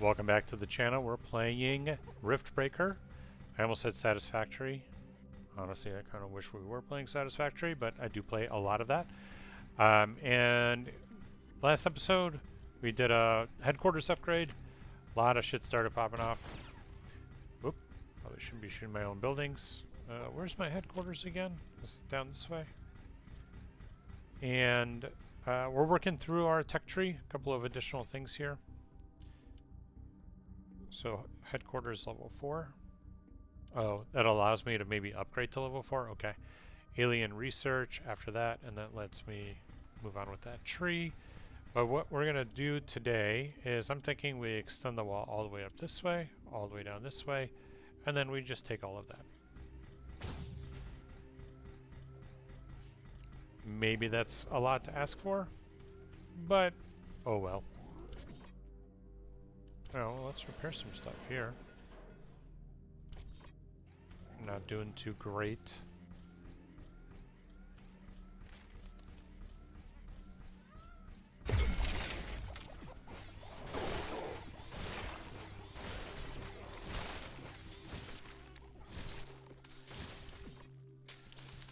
Welcome back to the channel. We're playing Riftbreaker. I almost said Satisfactory. Honestly, I kind of wish we were playing Satisfactory, but I do play a lot of that. Um, and last episode, we did a headquarters upgrade. A lot of shit started popping off. Oop, probably shouldn't be shooting my own buildings. Uh, where's my headquarters again? It's down this way. And uh, we're working through our tech tree. A couple of additional things here. So headquarters level 4. Oh, that allows me to maybe upgrade to level 4? Okay. Alien research after that, and that lets me move on with that tree. But what we're going to do today is I'm thinking we extend the wall all the way up this way, all the way down this way, and then we just take all of that. Maybe that's a lot to ask for, but oh well. Oh, well, let's repair some stuff here. Not doing too great.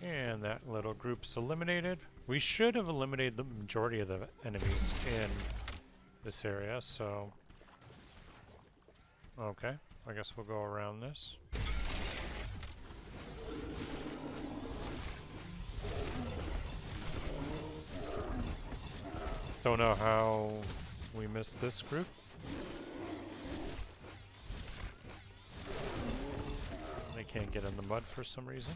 And that little group's eliminated. We should have eliminated the majority of the enemies in this area, so Okay, I guess we'll go around this. Don't know how we missed this group. They can't get in the mud for some reason.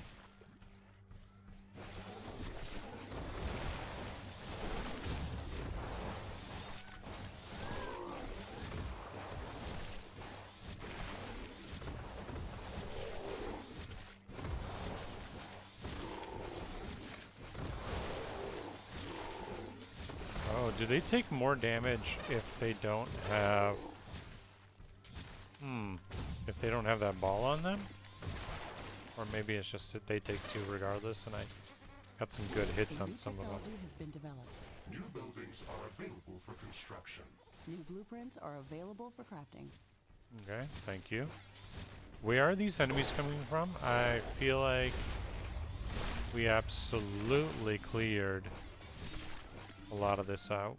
Take more damage if they don't have... Hmm. If they don't have that ball on them? Or maybe it's just that they take two regardless and I got some good hits on some of them. Has been developed. New buildings are available for construction. New blueprints are available for crafting. Okay, thank you. Where are these enemies coming from? I feel like we absolutely cleared a lot of this out.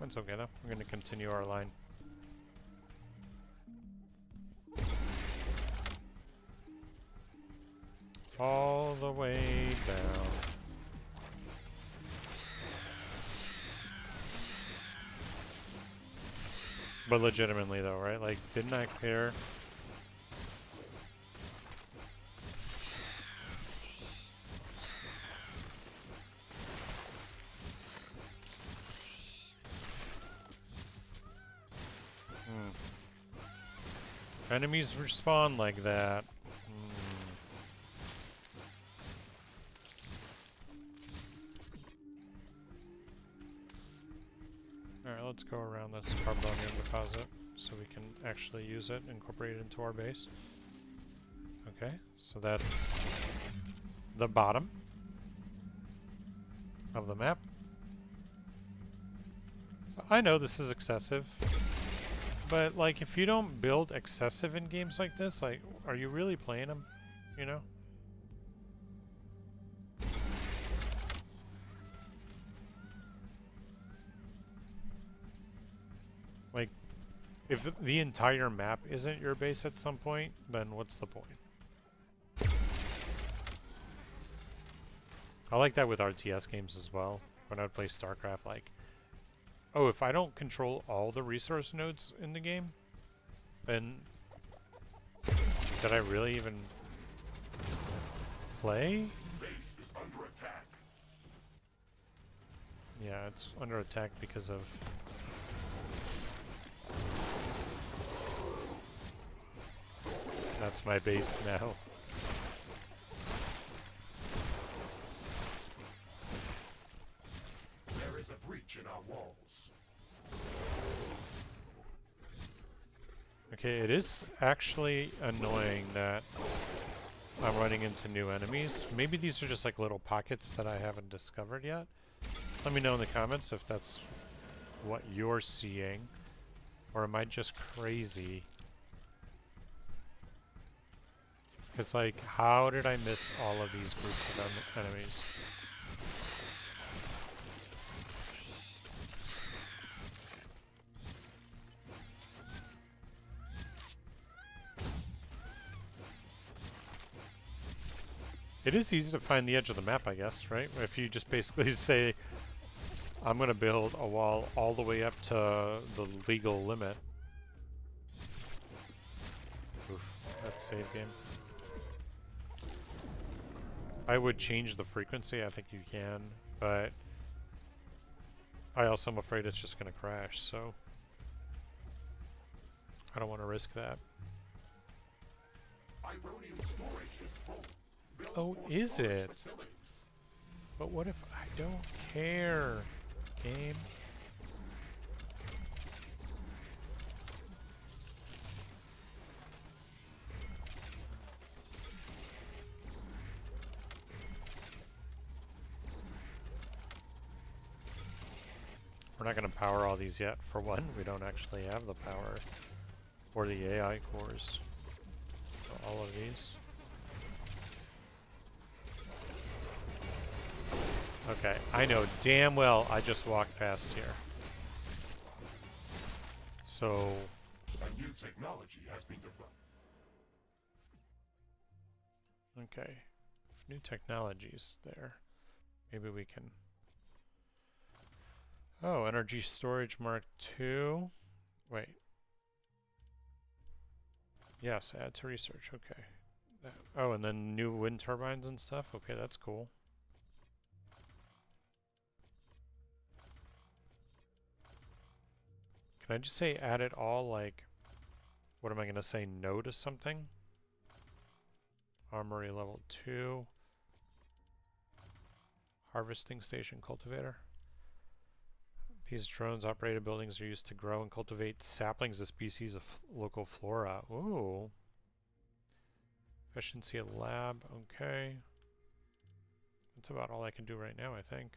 That's okay though. We're going to continue our line. All the way down. But legitimately though, right? Like, didn't I clear Enemies respawn like that. Hmm. Alright, let's go around this carbonium deposit so we can actually use it, incorporate it into our base. Okay, so that's the bottom of the map. So I know this is excessive. But, like, if you don't build excessive in games like this, like, are you really playing them? You know? Like, if the entire map isn't your base at some point, then what's the point? I like that with RTS games as well. When I would play StarCraft, like, Oh, if I don't control all the resource nodes in the game, then did I really even play? Yeah, it's under attack because of That's my base now. in our walls. Okay, it is actually annoying that I'm running into new enemies. Maybe these are just like little pockets that I haven't discovered yet. Let me know in the comments if that's what you're seeing. Or am I just crazy? Because like, how did I miss all of these groups of en enemies? It is easy to find the edge of the map, I guess, right? If you just basically say, I'm going to build a wall all the way up to the legal limit. Oof, that's save game. I would change the frequency, I think you can, but I also am afraid it's just going to crash, so I don't want to risk that. Ironium storage is full. Oh, is it? But what if I don't care? Game? We're not going to power all these yet. For one, we don't actually have the power or the AI cores for all of these. Okay, I know damn well I just walked past here. So, A new technology has been okay. New technologies there, maybe we can... Oh, energy storage mark 2. Wait. Yes, add to research, okay. Oh, and then new wind turbines and stuff? Okay, that's cool. Can I just say add it all, like, what am I going to say, no to something? Armory level 2. Harvesting station cultivator. These drones operated buildings are used to grow and cultivate saplings of species of local flora. Ooh. Efficiency lab, okay. That's about all I can do right now, I think.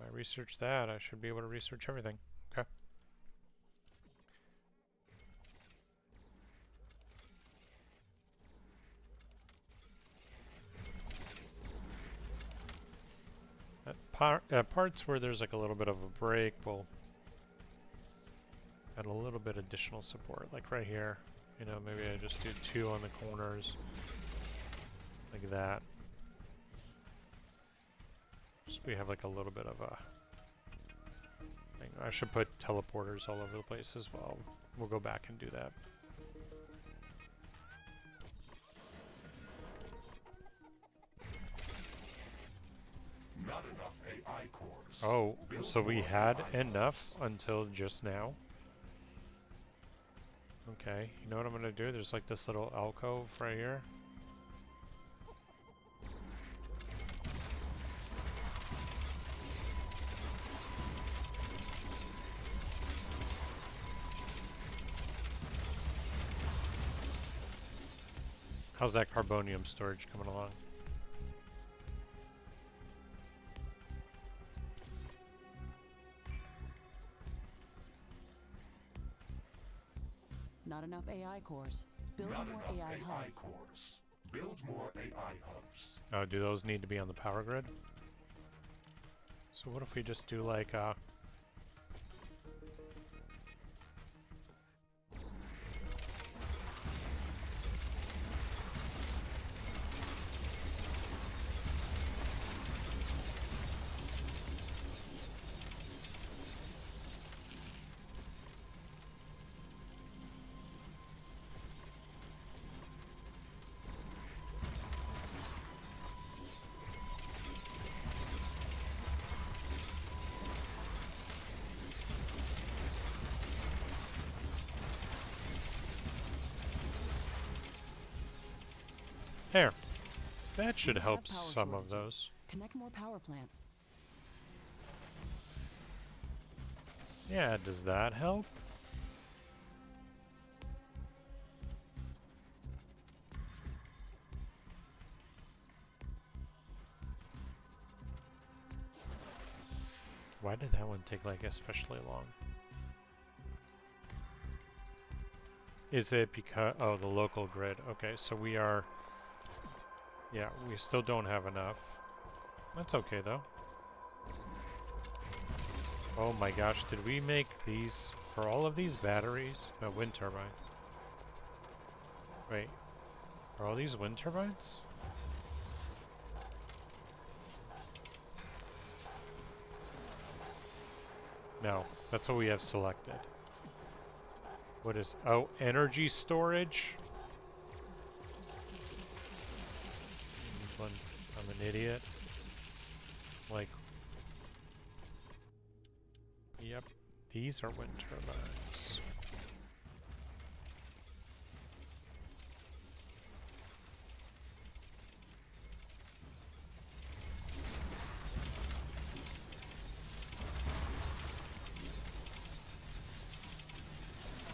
I research that, I should be able to research everything. Okay. At par uh, parts where there's like a little bit of a break, we'll add a little bit additional support. Like right here, you know, maybe I just do two on the corners, like that. So we have like a little bit of a thing. I should put teleporters all over the place as well. We'll go back and do that. Oh, so we had enough until just now. Okay, you know what I'm gonna do? There's like this little alcove right here. How's that carbonium storage coming along? Not enough AI cores. Build Not more AI, AI hubs. cores. Build more AI hubs. Oh, do those need to be on the power grid? So what if we just do like uh That should help some shortages. of those. Connect more power plants. Yeah, does that help? Why did that one take like especially long? Is it because, oh, the local grid. Okay, so we are yeah, we still don't have enough. That's okay though. Oh my gosh, did we make these, for all of these batteries, a wind turbine? Wait, are all these wind turbines? No, that's what we have selected. What is, oh, energy storage? Idiot. Like, yep, these are wind turbines.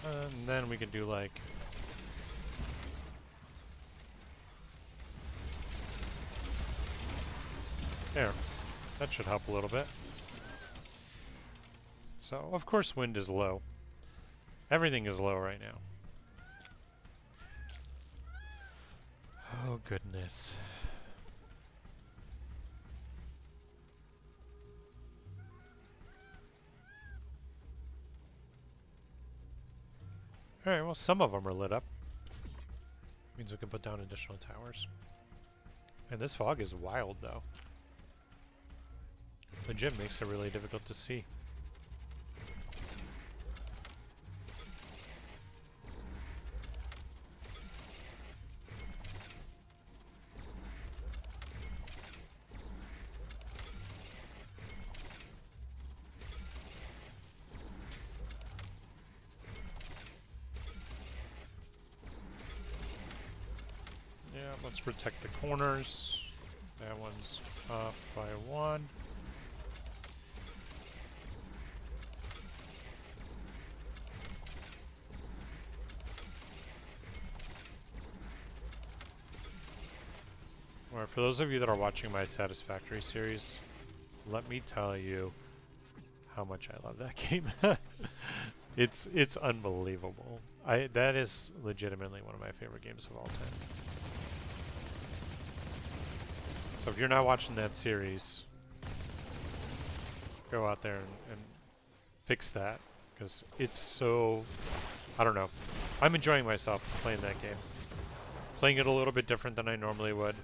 And then we can do like There. That should help a little bit. So, of course wind is low. Everything is low right now. Oh goodness. Alright, well some of them are lit up. Means we can put down additional towers. And this fog is wild though. Legit makes it really difficult to see. Yeah, let's protect the corners. That one's off by one. Or for those of you that are watching my Satisfactory series, let me tell you how much I love that game. it's it's unbelievable. I that is legitimately one of my favorite games of all time. So if you're not watching that series, go out there and, and fix that because it's so I don't know. I'm enjoying myself playing that game. Playing it a little bit different than I normally would.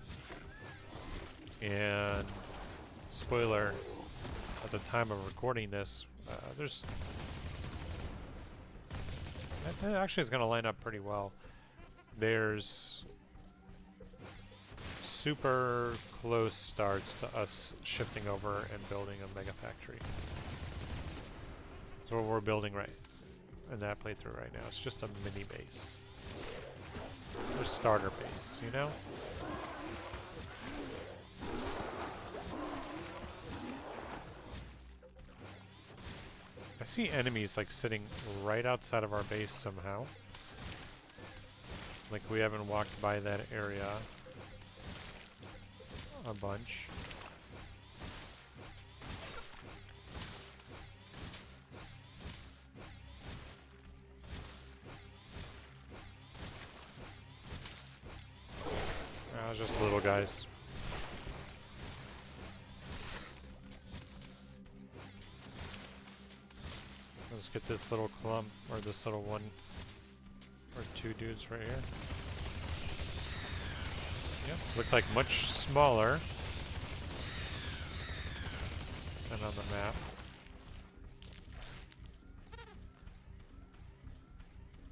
And spoiler, at the time of recording this, uh, there's actually is going to line up pretty well. There's super close starts to us shifting over and building a mega factory. That's what we're building right in that playthrough right now. It's just a mini base. Or starter base, you know? I see enemies like sitting right outside of our base somehow. Like we haven't walked by that area a bunch. Ah, just little guys. Let's get this little clump, or this little one, or two dudes right here. Yep, look like much smaller than on the map.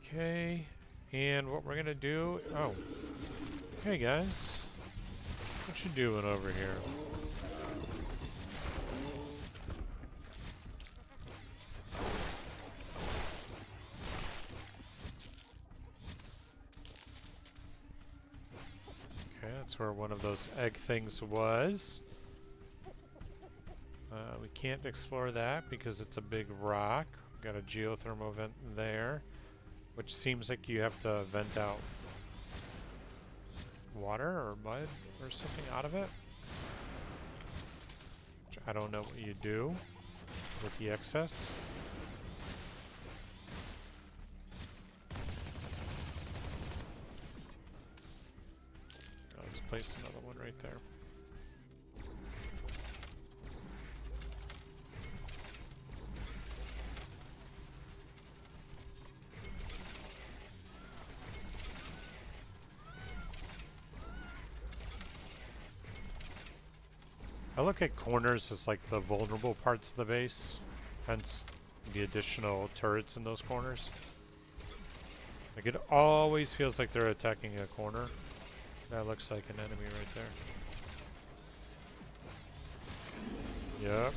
Okay, and what we're gonna do, oh, hey guys, what you doing over here? Okay, that's where one of those egg things was. Uh, we can't explore that because it's a big rock. We've Got a geothermal vent there, which seems like you have to vent out water or mud or something out of it. Which I don't know what you do. with the excess. Let's place another one right there. I look at corners as like the vulnerable parts of the base, hence the additional turrets in those corners. Like it always feels like they're attacking a corner. That looks like an enemy right there. Yep.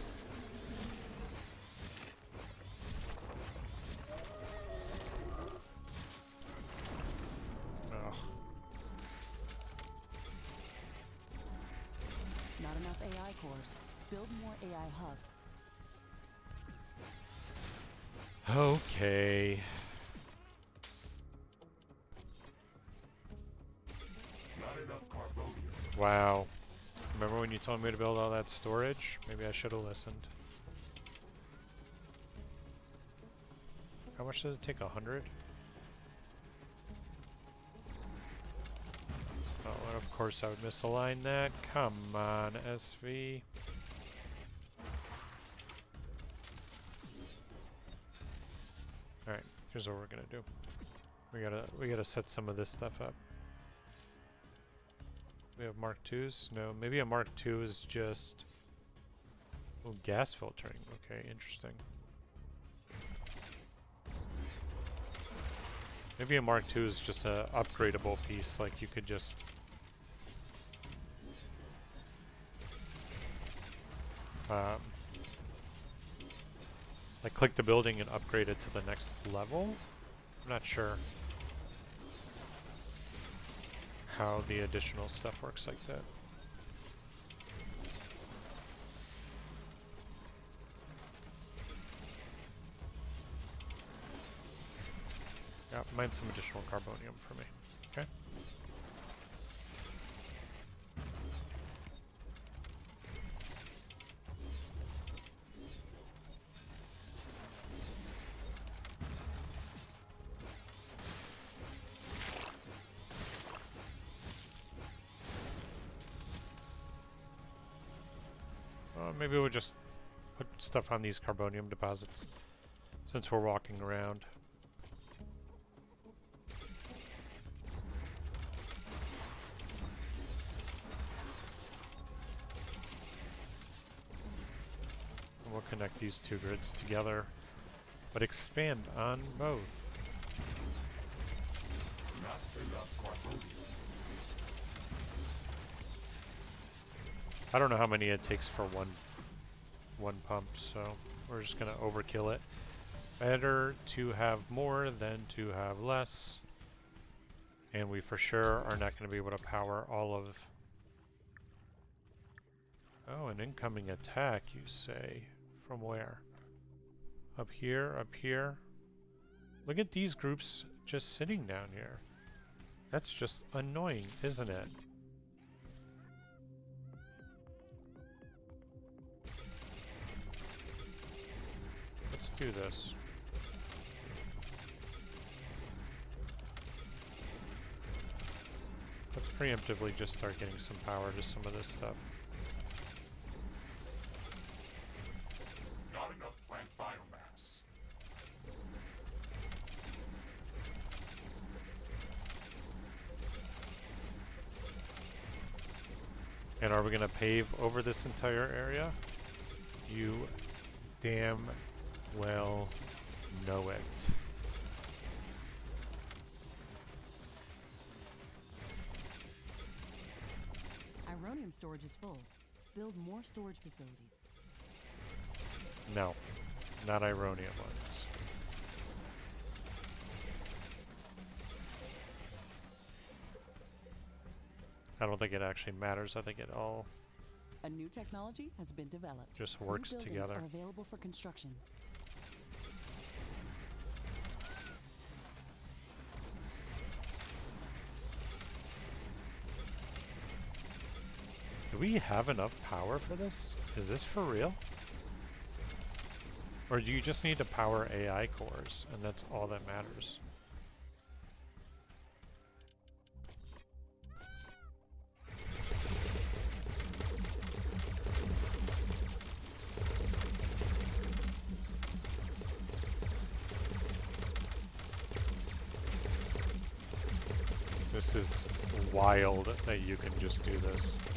Ugh. Not enough AI cores. Build more AI hubs. Okay. Wow. Remember when you told me to build all that storage? Maybe I should have listened. How much does it take? A hundred? Oh, and of course I would misalign that. Come on, SV. Alright, here's what we're gonna do. We gotta we gotta set some of this stuff up. We have Mark IIs? No, maybe a Mark II is just... Oh, gas filtering. Okay, interesting. Maybe a Mark II is just a upgradable piece, like you could just... Um, like click the building and upgrade it to the next level? I'm not sure how the additional stuff works like that. Yeah, mine some additional carbonium for me. Okay. Stuff on these carbonium deposits since we're walking around. And we'll connect these two grids together, but expand on both. I don't know how many it takes for one one pump, so we're just gonna overkill it. Better to have more than to have less. And we for sure are not gonna be able to power all of Oh, an incoming attack, you say. From where? Up here, up here. Look at these groups just sitting down here. That's just annoying, isn't it? Do this. Let's preemptively just start getting some power to some of this stuff. Not enough plant biomass. And are we going to pave over this entire area? You damn well know it. Ironium storage is full. Build more storage facilities. No, not Ironium ones. I don't think it actually matters. I think it all A new technology has been developed. just New works buildings together. are available for construction. Do we have enough power for this? Is this for real? Or do you just need to power AI cores, and that's all that matters? This is wild that you can just do this.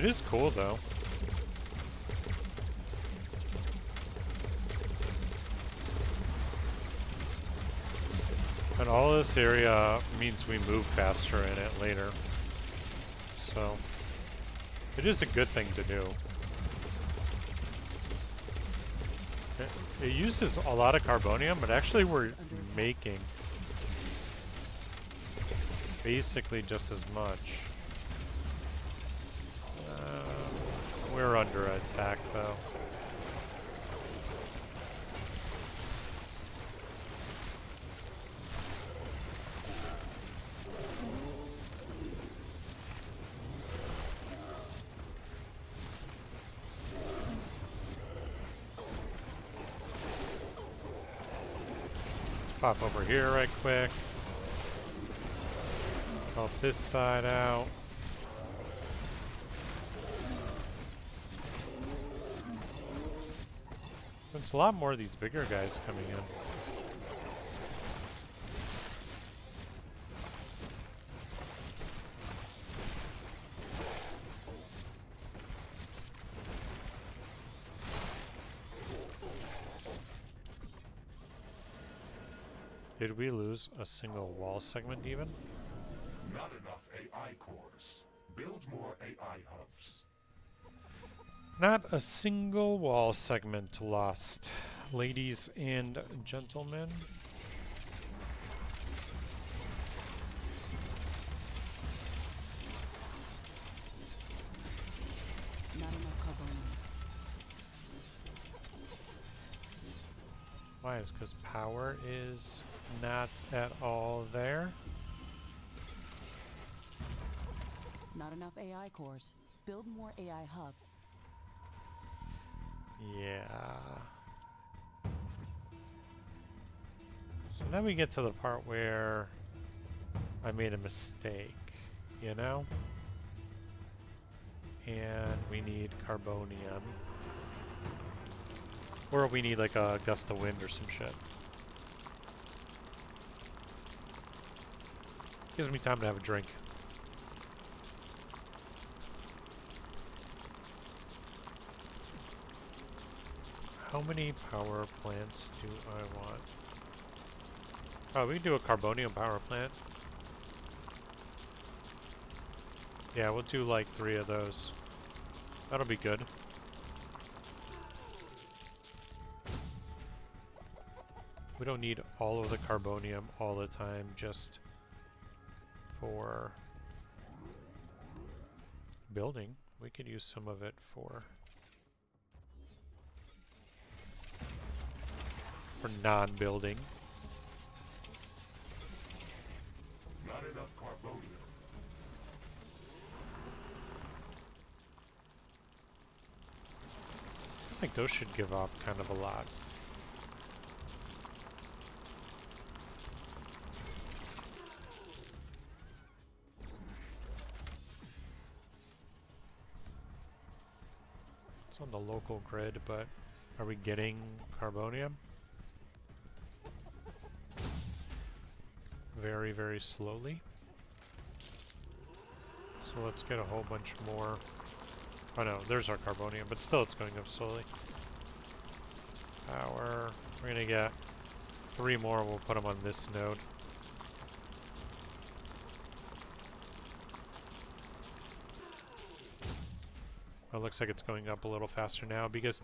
It is cool though. And all this area means we move faster in it later. So, it is a good thing to do. It, it uses a lot of carbonium, but actually we're making basically just as much. We're under attack though. Let's pop over here right quick. Help this side out. There's a lot more of these bigger guys coming in. Did we lose a single wall segment even? Not enough AI cores. Build more AI hubs. Not a single wall segment lost, ladies and gentlemen. Why is because power is not at all there? Not enough AI cores. Build more AI hubs. Yeah. So now we get to the part where I made a mistake, you know? And we need carbonium. Or we need like a gust of wind or some shit. Gives me time to have a drink. How many power plants do I want? Oh, we can do a carbonium power plant. Yeah, we'll do like three of those. That'll be good. We don't need all of the carbonium all the time, just for building. We could use some of it for for non-building. Not enough carbonium. I think those should give off kind of a lot. It's on the local grid, but are we getting carbonium? Very, very slowly. So let's get a whole bunch more. Oh no, there's our carbonium, but still it's going up slowly. Power. We're gonna get three more, we'll put them on this node. Well, it looks like it's going up a little faster now because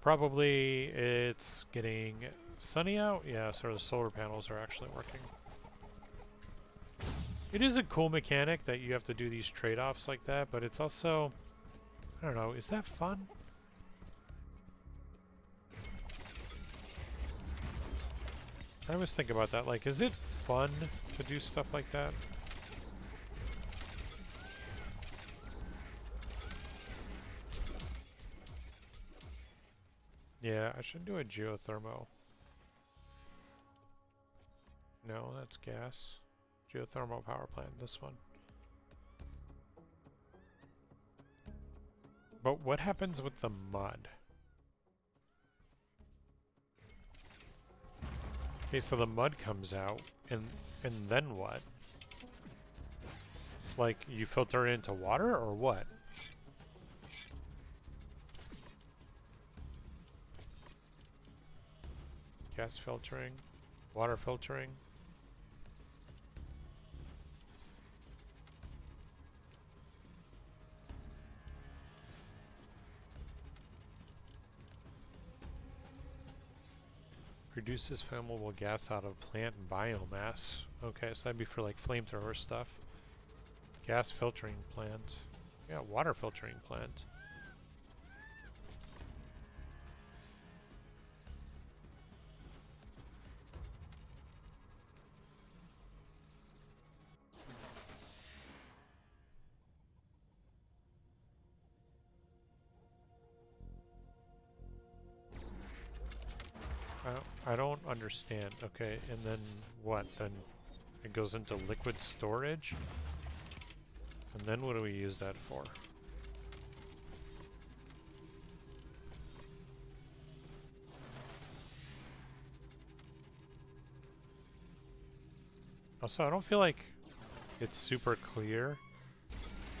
probably it's getting sunny out. Yeah, so the solar panels are actually working. It is a cool mechanic that you have to do these trade-offs like that, but it's also, I don't know, is that fun? I always think about that. Like, is it fun to do stuff like that? Yeah, I should do a geothermal. No, that's gas. Geothermal power plant, this one. But what happens with the mud? Okay, so the mud comes out, and and then what? Like, you filter it into water, or what? Gas filtering, water filtering. Produces flammable gas out of plant biomass. Okay, so that'd be for like flamethrower stuff. Gas filtering plant. Yeah, water filtering plant. Understand. Okay, and then what? Then it goes into liquid storage? And then what do we use that for? Also, I don't feel like it's super clear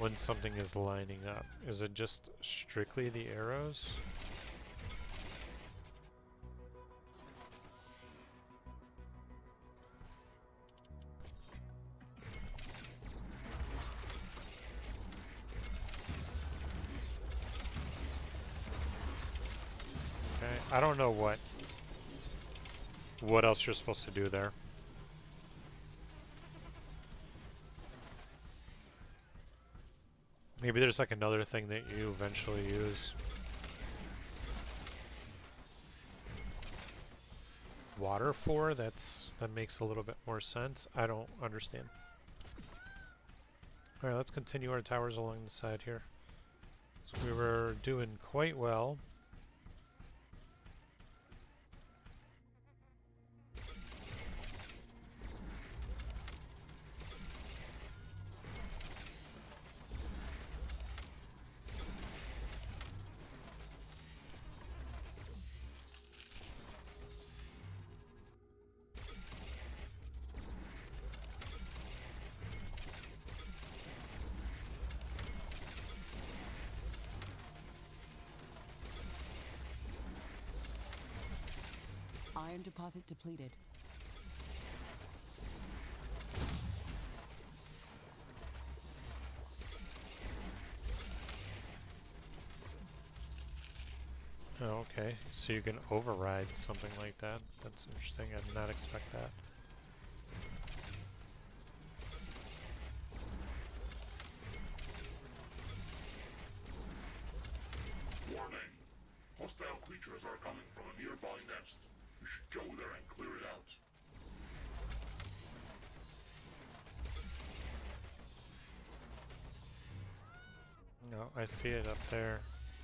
when something is lining up. Is it just strictly the arrows? I don't know what what else you're supposed to do there. Maybe there's like another thing that you eventually use. Water for? That's that makes a little bit more sense. I don't understand. Alright, let's continue our towers along the side here. So we were doing quite well. Iron deposit depleted. Oh, okay. So you can override something like that. That's interesting. I did not expect that. Warning! Hostile creatures are coming from a nearby nest. You should go there and clear it out. No, I see it up there.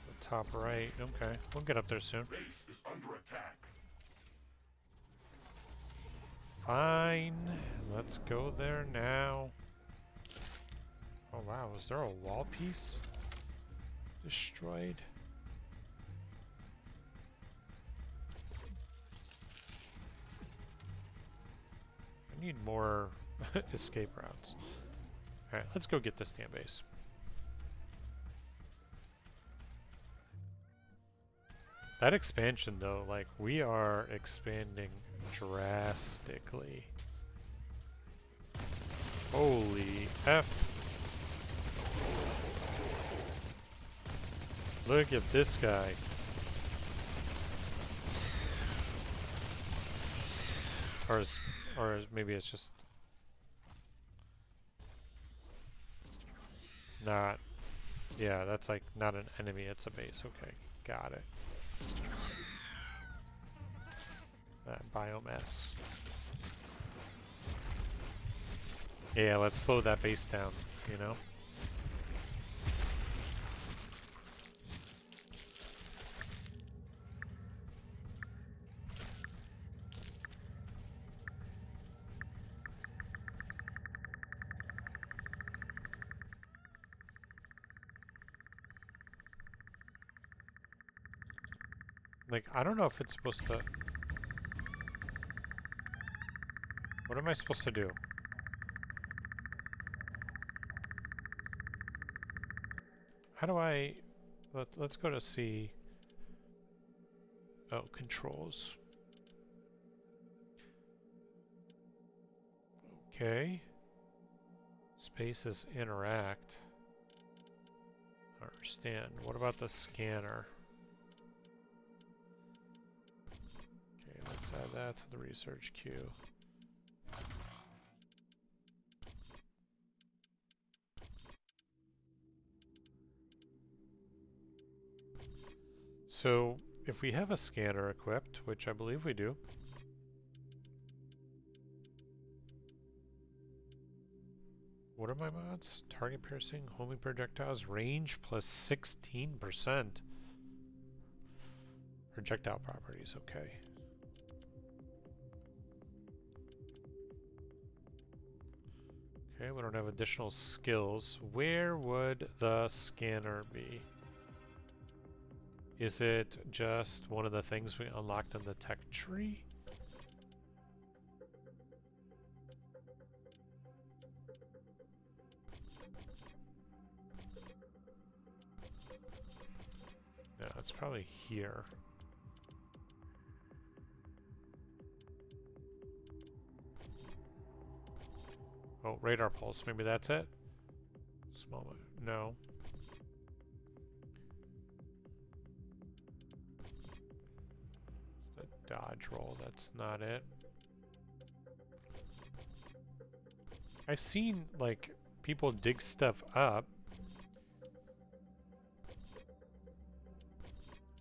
The top right. Okay. We'll get up there soon. Base is under attack. Fine. Let's go there now. Oh wow, is there a wall piece destroyed? I need more escape routes. Alright, let's go get this damn base. That expansion though, like we are expanding drastically. Holy F. Look at this guy. Or is, or is, maybe it's just not. Yeah, that's like not an enemy, it's a base. Okay, got it. That biomass. Yeah, let's slow that base down, you know? Like, I don't know if it's supposed to... What am I supposed to do? How do I... Let, let's go to see... Oh, controls. Okay. Spaces interact. I Understand. What about the scanner? Add that to the research queue. So if we have a scanner equipped, which I believe we do, what are my mods? Target piercing, homing projectiles, range plus 16%. Projectile properties, okay. Okay, we don't have additional skills. Where would the scanner be? Is it just one of the things we unlocked in the tech tree? Yeah, it's probably here. Oh, radar pulse. Maybe that's it? Small. No. dodge roll, that's not it. I've seen, like, people dig stuff up.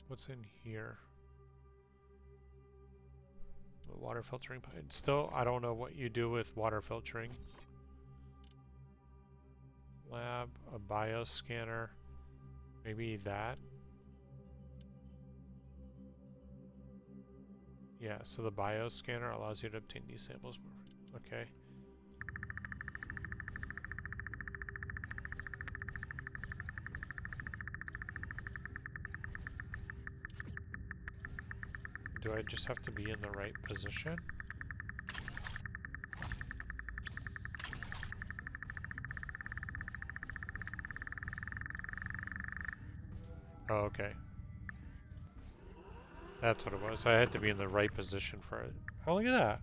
What's in here? The water filtering pipe. Still, I don't know what you do with water filtering. Lab, a bioscanner, maybe that. Yeah, so the bioscanner allows you to obtain these samples. Okay. Do I just have to be in the right position? Oh, okay. That's what it was. I had to be in the right position for it. Oh, look at that.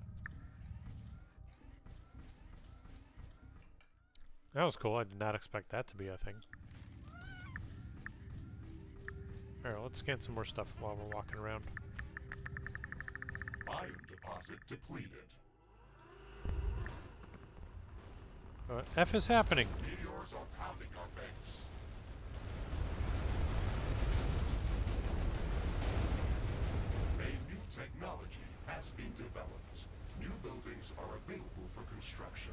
That was cool. I did not expect that to be a thing. Alright, let's scan some more stuff while we're walking around. Iron deposit depleted. What F is happening? Meteors are pounding our base. A new technology has been developed. New buildings are available for construction.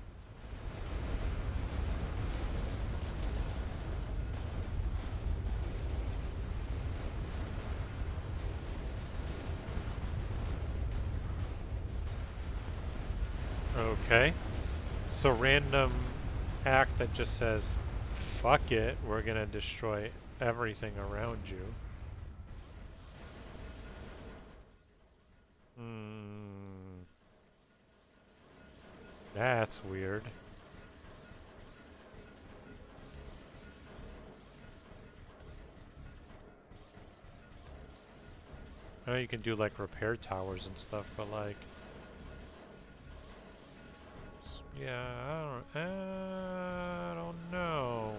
Okay. So random act that just says, fuck it, we're gonna destroy everything around you. Hmm. That's weird. I know you can do like repair towers and stuff, but like... Yeah, I don't, eh, I don't know.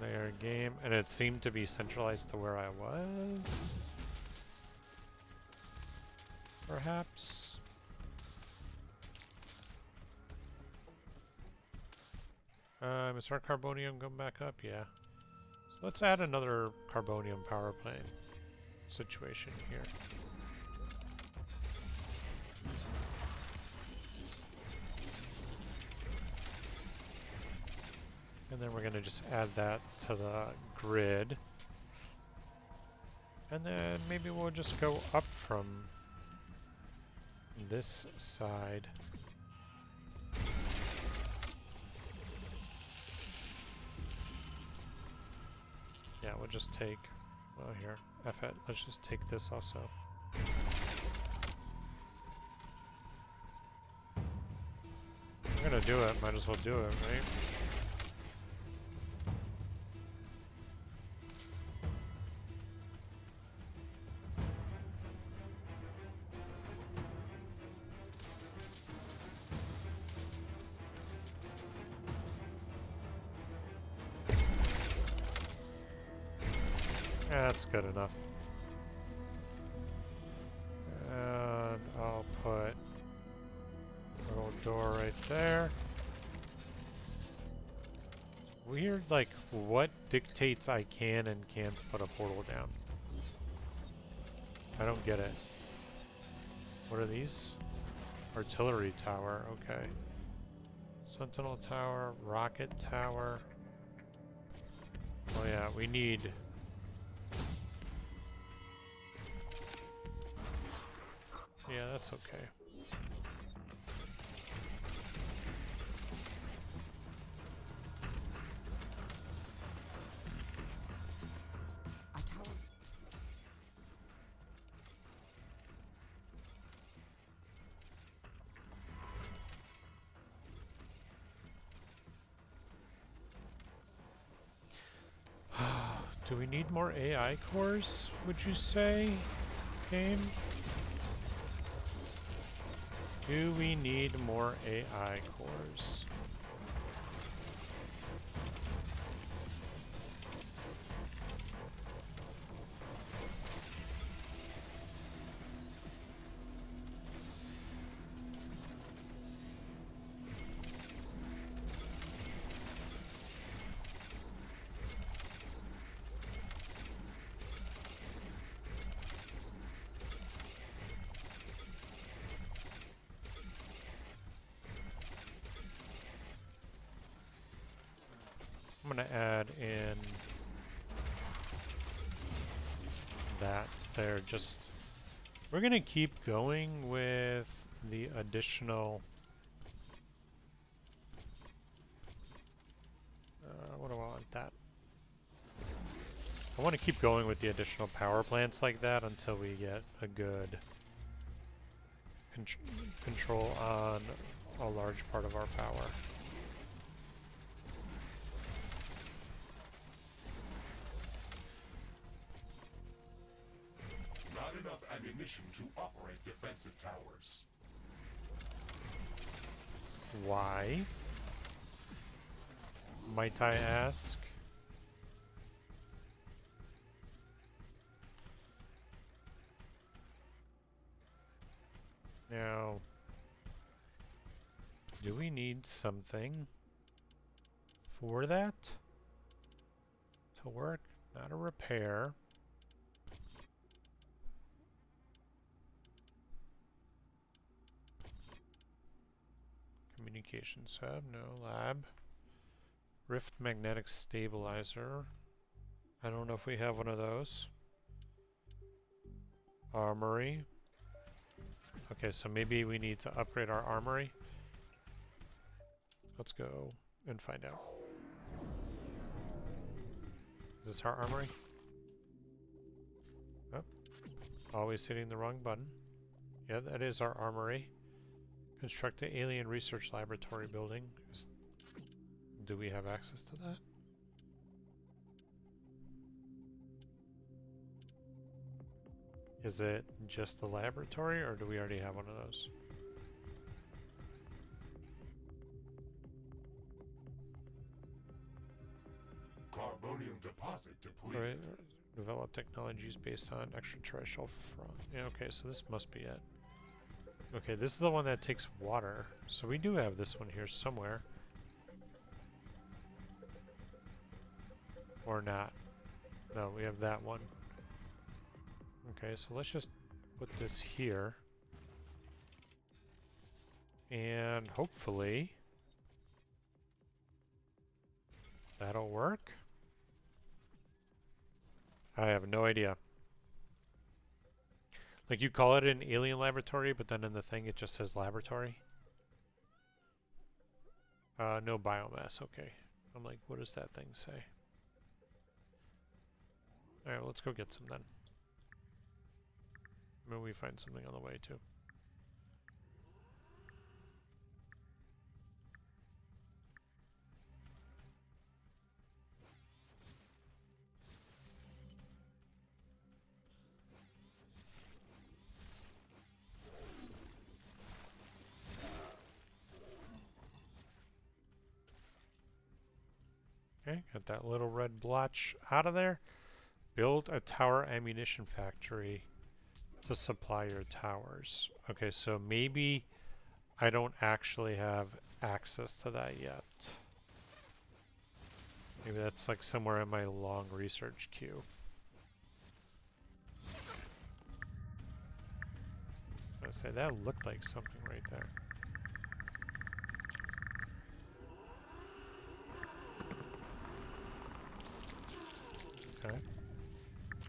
Their game, and it seemed to be centralized to where I was. Perhaps. time. Is our carbonium going back up? Yeah. So let's add another carbonium power plant situation here. And then we're going to just add that to the grid. And then maybe we'll just go up from this side. Yeah, we'll just take, well here, F it, let's just take this also. We're gonna do it, might as well do it, right? I'll put a little door right there. Weird, like, what dictates I can and can't put a portal down? I don't get it. What are these? Artillery tower, okay. Sentinel tower, rocket tower. Oh yeah, we need Yeah, that's okay. Do we need more AI cores, would you say, game? Do we need more AI cores? I'm gonna add in that there just we're gonna keep going with the additional uh, what do I want that I want to keep going with the additional power plants like that until we get a good con control on a large part of our power. Ammunition to operate defensive towers. Why? Might I ask? Now, do we need something for that to work? Not a repair. Communications hub, no lab. Rift magnetic stabilizer. I don't know if we have one of those. Armory. Okay, so maybe we need to upgrade our armory. Let's go and find out. Is this our armory? Oh, always hitting the wrong button. Yeah, that is our armory. Construct the alien research laboratory building. Is, do we have access to that? Is it just the laboratory or do we already have one of those? Carbonium deposit depleted. Alright, uh, develop technologies based on extraterrestrial front. Yeah, okay, so this must be it. Okay, this is the one that takes water. So we do have this one here somewhere. Or not. No, we have that one. Okay, so let's just put this here. And hopefully... That'll work? I have no idea. Like you call it an alien laboratory, but then in the thing it just says laboratory. Uh, no biomass, okay. I'm like, what does that thing say? Alright, well, let's go get some then. Maybe we find something on the way too. Okay, got that little red blotch out of there. Build a tower ammunition factory to supply your towers. Okay, so maybe I don't actually have access to that yet. Maybe that's like somewhere in my long research queue. I say that looked like something right there.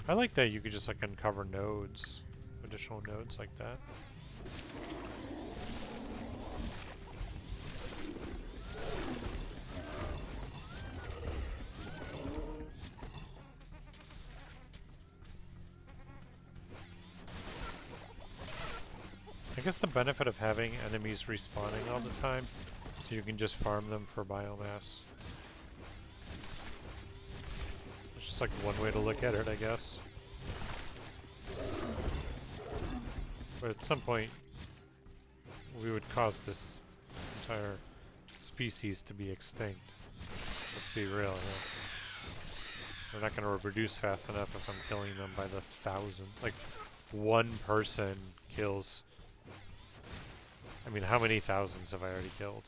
I like that you could just like uncover nodes, additional nodes like that. I guess the benefit of having enemies respawning all the time, so you can just farm them for biomass. It's just like one way to look at it, I guess. But at some point, we would cause this entire species to be extinct. Let's be real. They're not going to reproduce fast enough if I'm killing them by the thousand. Like, one person kills... I mean, how many thousands have I already killed?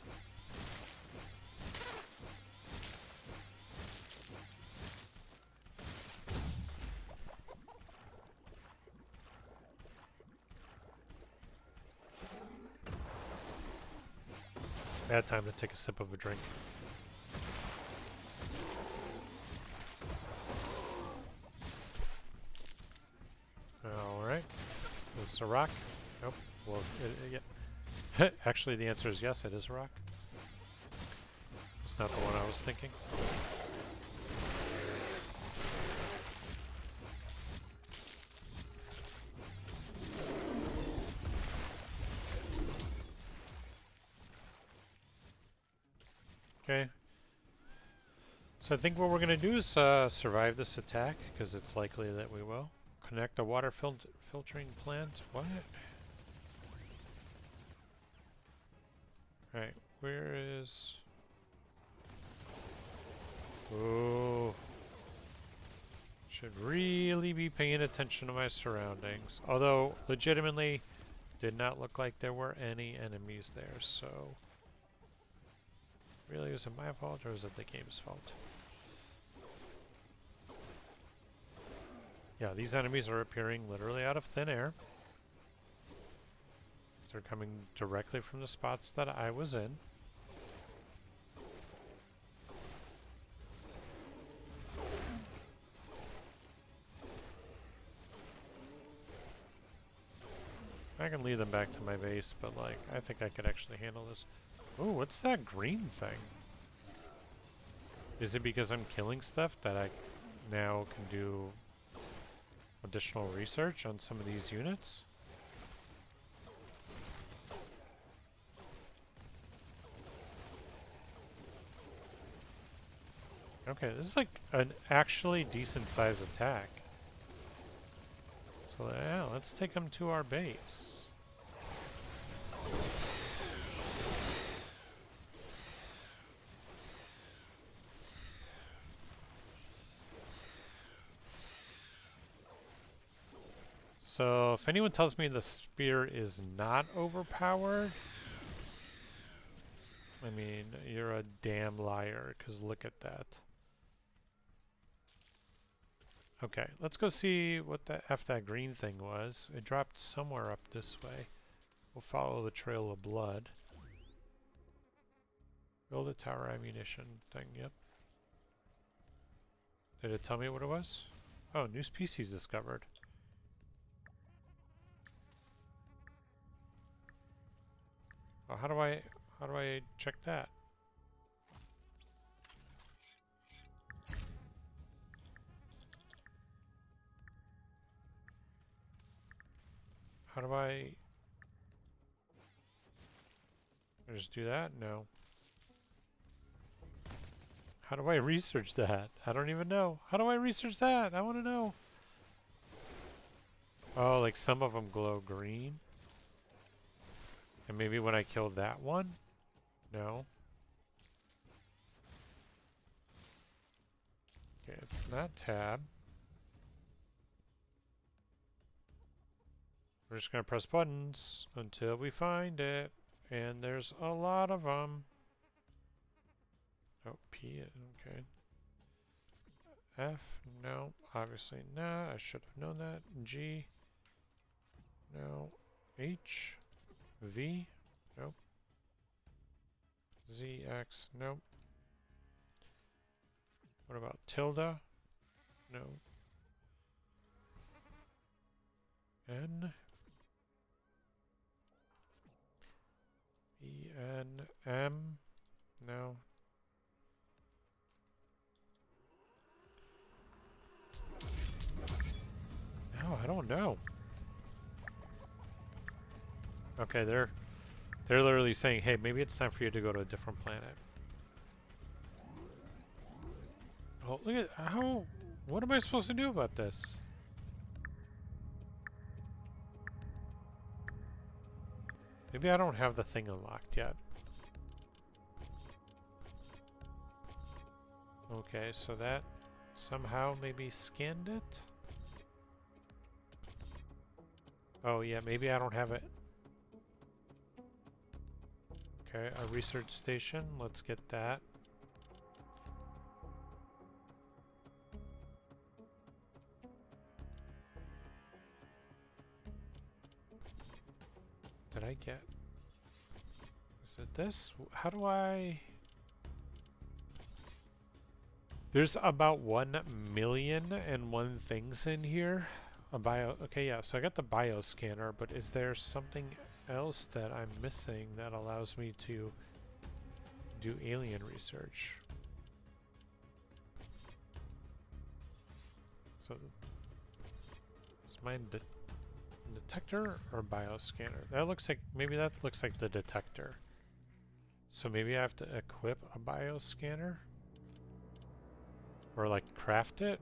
Bad time to take a sip of a drink. Alright. Is this a rock? Nope. Well, it, yeah. Actually, the answer is yes, it is a rock. It's not the one I was thinking. Okay. So I think what we're going to do is uh, survive this attack, because it's likely that we will. Connect the water fil filtering plant. What? Alright, where is... Oh. Should really be paying attention to my surroundings. Although, legitimately, did not look like there were any enemies there, so... Really, is it my fault or is it the game's fault? Yeah, these enemies are appearing literally out of thin air. They're coming directly from the spots that I was in. I can lead them back to my base, but like, I think I could actually handle this. Oh, what's that green thing? Is it because I'm killing stuff that I now can do additional research on some of these units? Okay, this is like an actually decent sized attack. So yeah, let's take them to our base. So if anyone tells me the spear is not overpowered, I mean, you're a damn liar, because look at that. Okay, let's go see what the F that green thing was. It dropped somewhere up this way. We'll follow the trail of blood. Build a tower ammunition thing, yep. Did it tell me what it was? Oh, new species discovered. How do I how do I check that? How do I... I just do that? No. How do I research that? I don't even know. How do I research that? I want to know. Oh, like some of them glow green? And maybe when I kill that one? No. Okay, it's not tab. We're just going to press buttons until we find it. And there's a lot of them. Oh, P, okay. F, no, obviously not. I should have known that. G, no. H, V, nope. Z, X, nope. What about tilde? No. N, E N M? No. No, I don't know. Okay, they're they're literally saying, hey, maybe it's time for you to go to a different planet. Oh, look at how. What am I supposed to do about this? Maybe I don't have the thing unlocked yet. Okay, so that somehow maybe scanned it? Oh yeah, maybe I don't have it. Okay, a research station, let's get that. did I get? Is it this? How do I... There's about one million and one things in here. A bio, okay, yeah, so I got the bioscanner, but is there something else that I'm missing that allows me to do alien research? So, is mine detector or bioscanner? That looks like, maybe that looks like the detector. So maybe I have to equip a bioscanner? Or like craft it?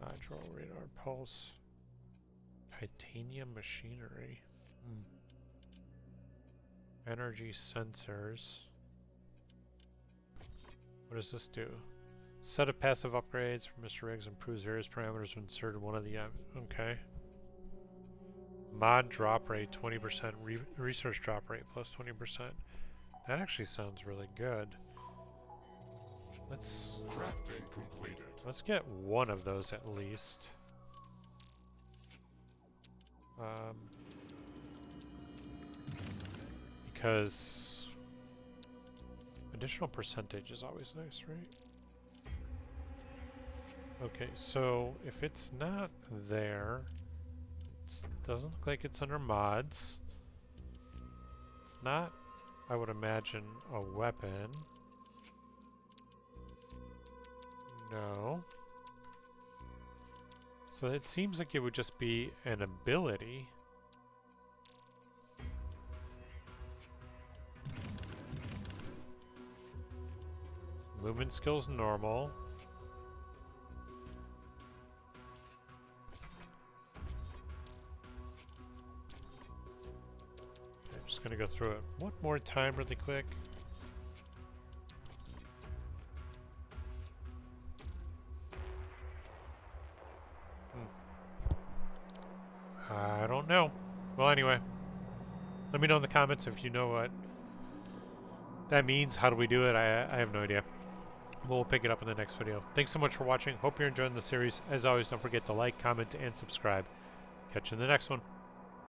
Nitro radar pulse. Titanium machinery. Hmm. Energy sensors. What does this do? Set of passive upgrades for Mr. Riggs improves various parameters when inserted one of the... Okay. Mod drop rate 20%, re research drop rate plus 20%. That actually sounds really good. Let's... Let's get one of those at least. Um, because additional percentage is always nice, right? Okay, so if it's not there, it doesn't look like it's under mods. It's not, I would imagine, a weapon. No. So it seems like it would just be an ability. Movement skills normal. I'm just gonna go through it one more time really quick. Anyway, let me know in the comments if you know what that means. How do we do it? I, I have no idea. We'll pick it up in the next video. Thanks so much for watching. Hope you're enjoying the series. As always, don't forget to like, comment, and subscribe. Catch you in the next one.